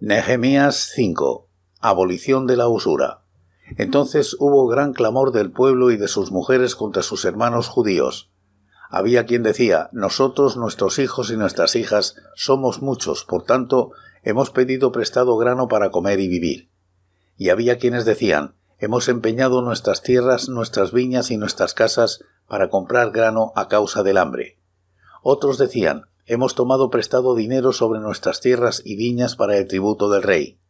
Nehemías 5. Abolición de la usura. Entonces hubo gran clamor del pueblo y de sus mujeres contra sus hermanos judíos. Había quien decía, nosotros, nuestros hijos y nuestras hijas, somos muchos, por tanto, hemos pedido prestado grano para comer y vivir. Y había quienes decían, hemos empeñado nuestras tierras, nuestras viñas y nuestras casas para comprar grano a causa del hambre. Otros decían, hemos tomado prestado dinero sobre nuestras tierras y viñas para el tributo del rey.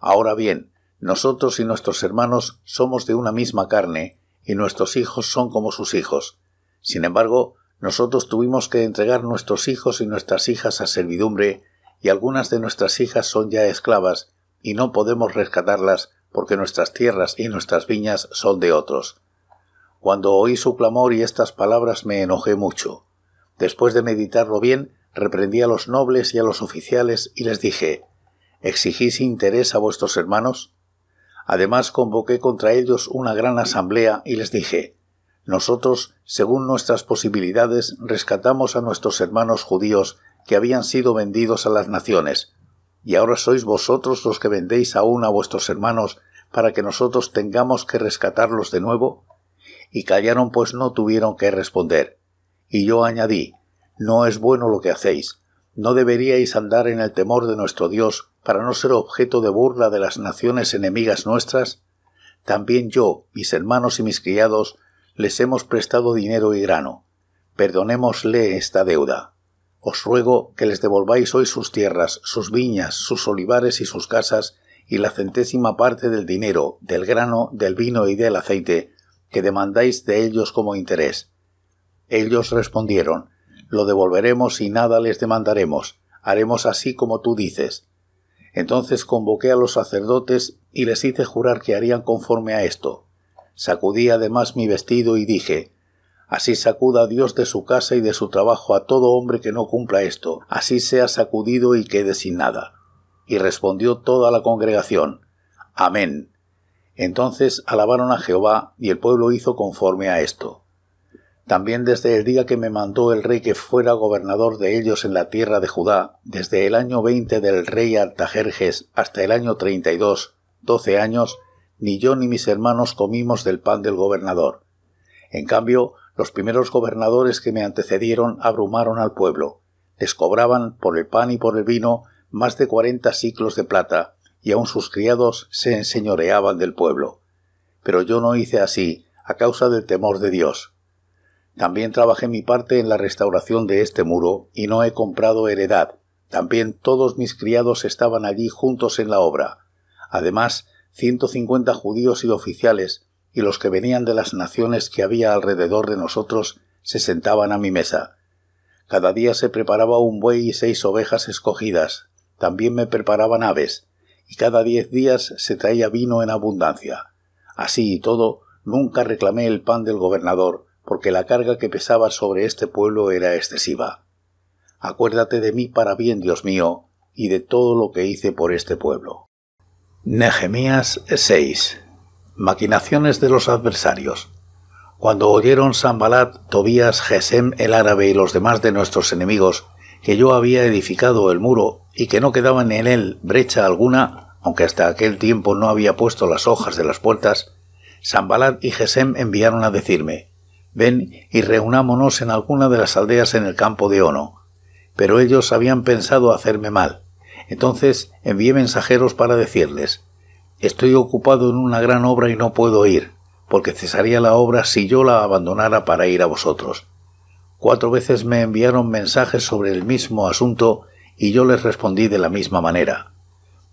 Ahora bien, nosotros y nuestros hermanos somos de una misma carne, y nuestros hijos son como sus hijos. Sin embargo, nosotros tuvimos que entregar nuestros hijos y nuestras hijas a servidumbre, y algunas de nuestras hijas son ya esclavas, y no podemos rescatarlas porque nuestras tierras y nuestras viñas son de otros. Cuando oí su clamor y estas palabras me enojé mucho. Después de meditarlo bien, reprendí a los nobles y a los oficiales y les dije ¿Exigís interés a vuestros hermanos? Además convoqué contra ellos una gran asamblea y les dije Nosotros, según nuestras posibilidades, rescatamos a nuestros hermanos judíos que habían sido vendidos a las naciones, y ahora sois vosotros los que vendéis aún a vuestros hermanos para que nosotros tengamos que rescatarlos de nuevo? Y callaron pues no tuvieron que responder. Y yo añadí no es bueno lo que hacéis. No deberíais andar en el temor de nuestro Dios para no ser objeto de burla de las naciones enemigas nuestras. También yo, mis hermanos y mis criados, les hemos prestado dinero y grano. Perdonémosle esta deuda. Os ruego que les devolváis hoy sus tierras, sus viñas, sus olivares y sus casas, y la centésima parte del dinero, del grano, del vino y del aceite, que demandáis de ellos como interés. Ellos respondieron, lo devolveremos y nada les demandaremos, haremos así como tú dices. Entonces convoqué a los sacerdotes y les hice jurar que harían conforme a esto. Sacudí además mi vestido y dije, Así sacuda Dios de su casa y de su trabajo a todo hombre que no cumpla esto, así sea sacudido y quede sin nada. Y respondió toda la congregación, Amén. Entonces alabaron a Jehová y el pueblo hizo conforme a esto. También desde el día que me mandó el rey que fuera gobernador de ellos en la tierra de Judá, desde el año veinte del rey Artajerjes hasta el año treinta y dos, doce años, ni yo ni mis hermanos comimos del pan del gobernador. En cambio, los primeros gobernadores que me antecedieron abrumaron al pueblo. Les cobraban por el pan y por el vino más de cuarenta ciclos de plata, y aun sus criados se enseñoreaban del pueblo. Pero yo no hice así, a causa del temor de Dios también trabajé mi parte en la restauración de este muro y no he comprado heredad. También todos mis criados estaban allí juntos en la obra. Además, ciento cincuenta judíos y oficiales, y los que venían de las naciones que había alrededor de nosotros, se sentaban a mi mesa. Cada día se preparaba un buey y seis ovejas escogidas. También me preparaban aves, y cada diez días se traía vino en abundancia. Así y todo, nunca reclamé el pan del gobernador, porque la carga que pesaba sobre este pueblo era excesiva. Acuérdate de mí para bien, Dios mío, y de todo lo que hice por este pueblo. Nehemías 6. Maquinaciones de los adversarios. Cuando oyeron Sambalat, Tobías, Gesem el árabe y los demás de nuestros enemigos que yo había edificado el muro y que no quedaba en él brecha alguna, aunque hasta aquel tiempo no había puesto las hojas de las puertas, Sambalat y Gesem enviaron a decirme Ven y reunámonos en alguna de las aldeas en el campo de Ono. Pero ellos habían pensado hacerme mal. Entonces envié mensajeros para decirles Estoy ocupado en una gran obra y no puedo ir, porque cesaría la obra si yo la abandonara para ir a vosotros. Cuatro veces me enviaron mensajes sobre el mismo asunto y yo les respondí de la misma manera.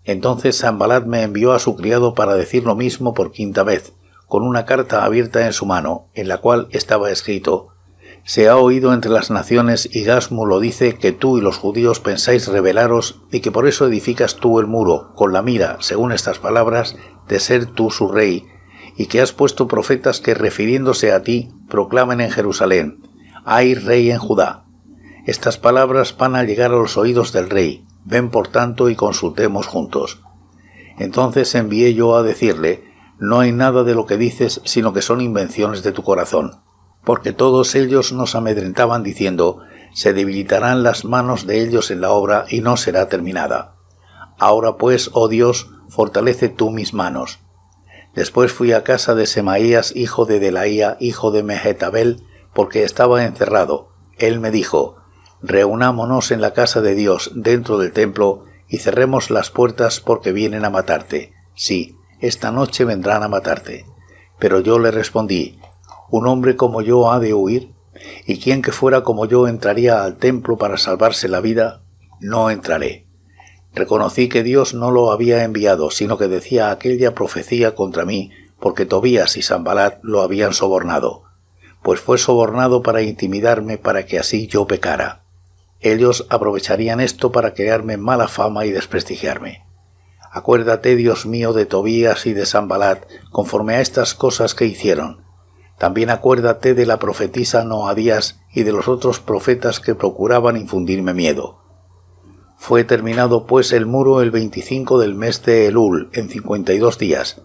Entonces Sambalat me envió a su criado para decir lo mismo por quinta vez, con una carta abierta en su mano, en la cual estaba escrito Se ha oído entre las naciones y Gasmu lo dice que tú y los judíos pensáis rebelaros y que por eso edificas tú el muro, con la mira, según estas palabras, de ser tú su rey, y que has puesto profetas que refiriéndose a ti proclamen en Jerusalén Hay rey en Judá. Estas palabras van a llegar a los oídos del rey. Ven por tanto y consultemos juntos. Entonces envié yo a decirle no hay nada de lo que dices sino que son invenciones de tu corazón, porque todos ellos nos amedrentaban diciendo, se debilitarán las manos de ellos en la obra y no será terminada. Ahora pues, oh Dios, fortalece tú mis manos. Después fui a casa de Semaías, hijo de Delaía, hijo de Mehetabel, porque estaba encerrado. Él me dijo, Reunámonos en la casa de Dios, dentro del templo, y cerremos las puertas porque vienen a matarte. Sí, esta noche vendrán a matarte. Pero yo le respondí, ¿un hombre como yo ha de huir? ¿Y quien que fuera como yo entraría al templo para salvarse la vida? No entraré. Reconocí que Dios no lo había enviado, sino que decía aquella profecía contra mí, porque Tobías y Sambalat lo habían sobornado, pues fue sobornado para intimidarme para que así yo pecara. Ellos aprovecharían esto para crearme mala fama y desprestigiarme. Acuérdate, Dios mío, de Tobías y de Sambalat, conforme a estas cosas que hicieron. También acuérdate de la profetisa Noadías y de los otros profetas que procuraban infundirme miedo. Fue terminado pues el muro el 25 del mes de Elul, en cincuenta y dos días.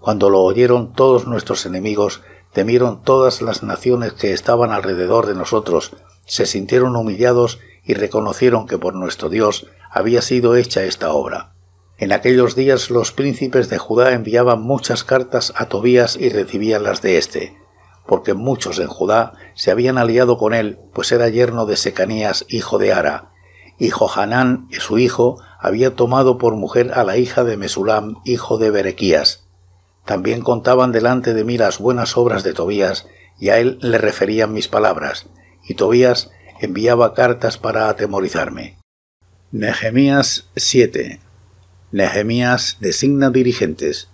Cuando lo oyeron todos nuestros enemigos, temieron todas las naciones que estaban alrededor de nosotros, se sintieron humillados y reconocieron que por nuestro Dios había sido hecha esta obra. En aquellos días los príncipes de Judá enviaban muchas cartas a Tobías y recibían las de éste, porque muchos en Judá se habían aliado con él, pues era yerno de Secanías, hijo de Ara, y Johanán, su hijo, había tomado por mujer a la hija de Mesulam, hijo de Berequías. También contaban delante de mí las buenas obras de Tobías, y a él le referían mis palabras, y Tobías enviaba cartas para atemorizarme. Nehemías 7. Nehemías designa dirigentes.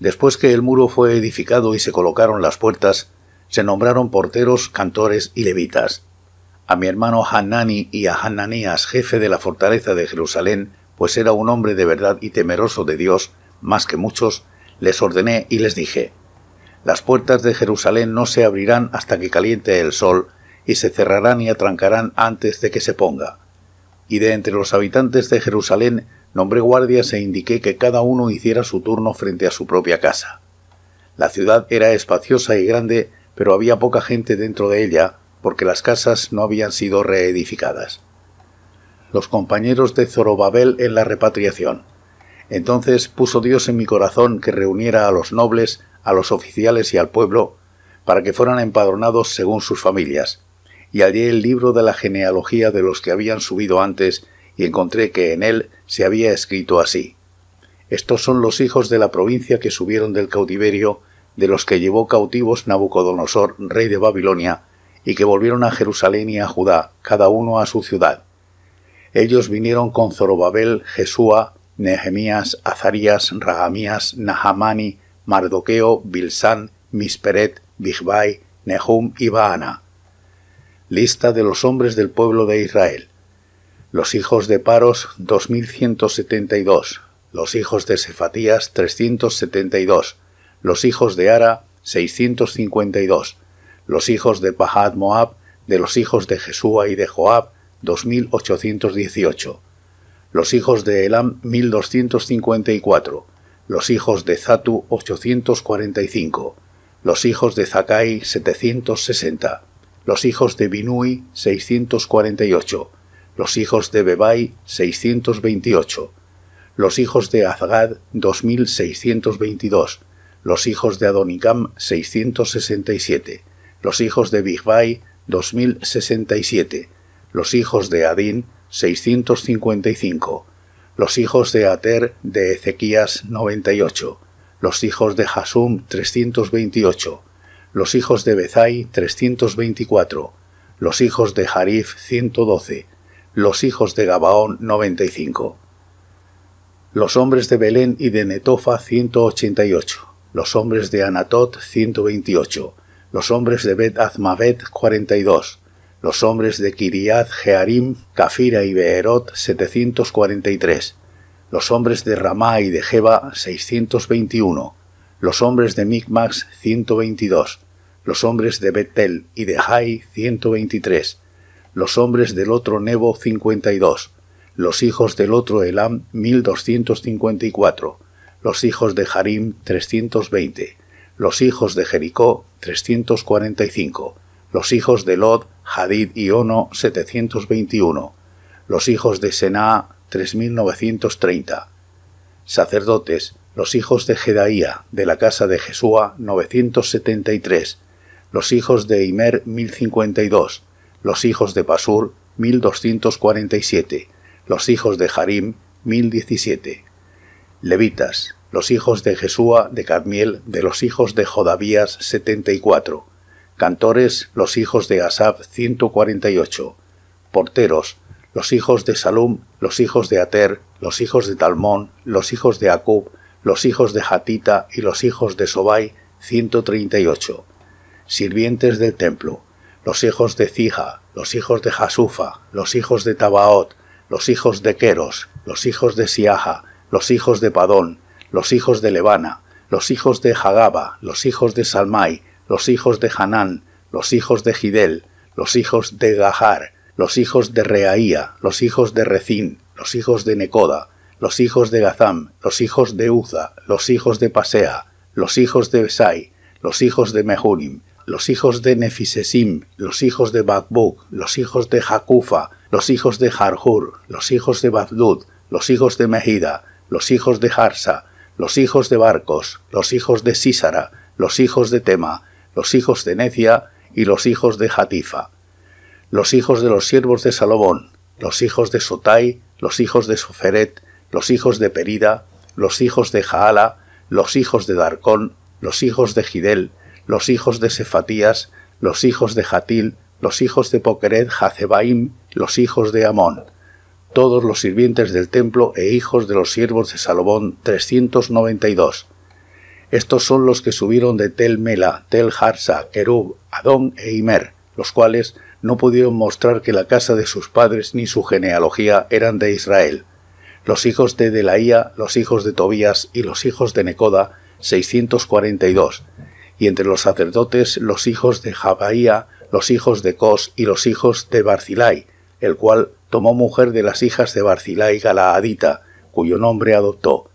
Después que el muro fue edificado y se colocaron las puertas, se nombraron porteros, cantores y levitas. A mi hermano Hanani y a Hananías, jefe de la fortaleza de Jerusalén, pues era un hombre de verdad y temeroso de Dios, más que muchos, les ordené y les dije, Las puertas de Jerusalén no se abrirán hasta que caliente el sol, y se cerrarán y atrancarán antes de que se ponga. Y de entre los habitantes de Jerusalén nombré guardias e indiqué que cada uno hiciera su turno frente a su propia casa. La ciudad era espaciosa y grande, pero había poca gente dentro de ella, porque las casas no habían sido reedificadas. Los compañeros de Zorobabel en la repatriación. Entonces puso Dios en mi corazón que reuniera a los nobles, a los oficiales y al pueblo, para que fueran empadronados según sus familias, y hallé el libro de la genealogía de los que habían subido antes, y encontré que en él se había escrito así. Estos son los hijos de la provincia que subieron del cautiverio, de los que llevó cautivos Nabucodonosor, rey de Babilonia, y que volvieron a Jerusalén y a Judá, cada uno a su ciudad. Ellos vinieron con Zorobabel, Jesúa, Nehemías, Azarías, Rahamías, Nahamani, Mardoqueo, Bilsán, Misperet, Bigbai, Nehum y Baana, Lista de los hombres del pueblo de Israel. Los hijos de Paros, 2172. Los hijos de Sefatías, 372. Los hijos de Ara, 652. Los hijos de Pahad Moab, de los hijos de Jesúa y de Joab, 2818. Los hijos de Elam, 1254. Los hijos de Zatu, 845. Los hijos de Zakai, 760 los hijos de Binui 648, los hijos de Bebai 628, los hijos de Azgad 2622, los hijos de Adonicam 667, los hijos de Bigbai 2067, los hijos de Adin 655, los hijos de Ater de Ezequías 98, los hijos de Hasum 328, los hijos de Bezai 324, los hijos de Harif 112, los hijos de Gabaón 95, los hombres de Belén y de Netofa 188, los hombres de Anatot 128, los hombres de Bet Azmavet 42, los hombres de Kiriat Jearim, Cafira y Beerot 743, los hombres de Ramá y de Jeba 621, los hombres de Micmax 122, los hombres de Betel y de Jai 123, los hombres del otro Nebo 52, los hijos del otro Elam 1254, los hijos de Harim 320, los hijos de Jericó 345, los hijos de Lod, Hadid y Ono 721, los hijos de Senaa 3930. Sacerdotes, los hijos de Jedaía, de la casa de Jesúa, 973. Los hijos de Imer, 1052. Los hijos de Pasur, 1247. Los hijos de Harim, 1017. Levitas, los hijos de Jesúa, de Cadmiel, de los hijos de Jodavías, 74. Cantores, los hijos de Asab, 148. Porteros, los hijos de Salum, los hijos de Ater, los hijos de Talmón, los hijos de Acub, los hijos de Hatita y los hijos de Sobai, 138. Sirvientes del templo, los hijos de Cija, los hijos de Jasufa, los hijos de Tabaot, los hijos de Queros, los hijos de Siaja, los hijos de Padón, los hijos de Levana, los hijos de Hagaba, los hijos de Salmai, los hijos de Hanán, los hijos de Gidel, los hijos de Gahar, los hijos de Reaía, los hijos de Recín, los hijos de Necoda, los hijos de Gazam, los hijos de Uza, los hijos de Pasea, los hijos de Besai, los hijos de Mehurim, los hijos de Nefisesim, los hijos de Bakbuk, los hijos de Jacufa, los hijos de Harhur, los hijos de Badlud, los hijos de Mehida, los hijos de Harsa, los hijos de Barcos, los hijos de Sísara, los hijos de Tema, los hijos de Necia y los hijos de Hatifa los hijos de los siervos de Salomón, los hijos de Sotai, los hijos de Soferet, los hijos de Perida, los hijos de Jaala, los hijos de Darcón, los hijos de Gidel, los hijos de Sefatías, los hijos de Jatil, los hijos de Pokeret Jacebaim, los hijos de Amón, todos los sirvientes del templo e hijos de los siervos de Salomón, 392. Estos son los que subieron de Tel Mela, Tel Harsa, Kerub, Adón e Imer, los cuales no pudieron mostrar que la casa de sus padres ni su genealogía eran de Israel. Los hijos de Delaía, los hijos de Tobías y los hijos de Necoda, 642, y entre los sacerdotes los hijos de Jabaía, los hijos de Cos y los hijos de Barzilai, el cual tomó mujer de las hijas de Barzilai Galaadita, cuyo nombre adoptó.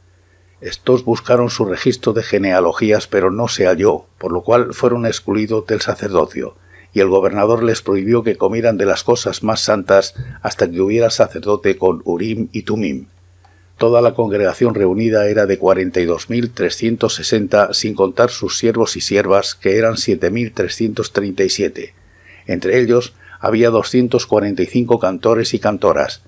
Estos buscaron su registro de genealogías, pero no se halló, por lo cual fueron excluidos del sacerdocio y el gobernador les prohibió que comieran de las cosas más santas hasta que hubiera sacerdote con Urim y Tumim. Toda la congregación reunida era de cuarenta y dos mil trescientos sesenta, sin contar sus siervos y siervas, que eran siete mil trescientos treinta y siete. Entre ellos había doscientos cuarenta y cinco cantores y cantoras.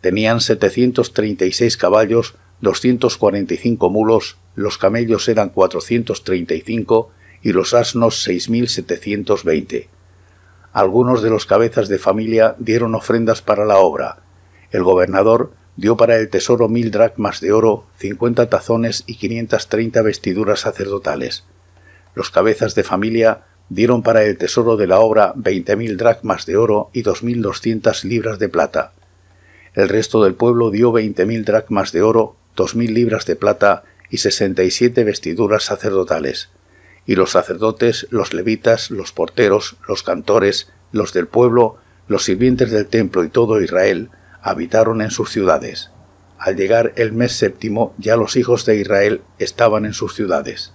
Tenían setecientos treinta y seis caballos, doscientos cuarenta y cinco mulos, los camellos eran cuatrocientos treinta y cinco y los asnos seis mil setecientos veinte. Algunos de los cabezas de familia dieron ofrendas para la obra. El gobernador dio para el tesoro mil dracmas de oro, cincuenta tazones y quinientas treinta vestiduras sacerdotales. Los cabezas de familia dieron para el tesoro de la obra veinte mil dracmas de oro y dos mil doscientas libras de plata. El resto del pueblo dio veinte mil dracmas de oro, dos mil libras de plata y sesenta y siete vestiduras sacerdotales y los sacerdotes, los levitas, los porteros, los cantores, los del pueblo, los sirvientes del templo y todo Israel habitaron en sus ciudades. Al llegar el mes séptimo ya los hijos de Israel estaban en sus ciudades.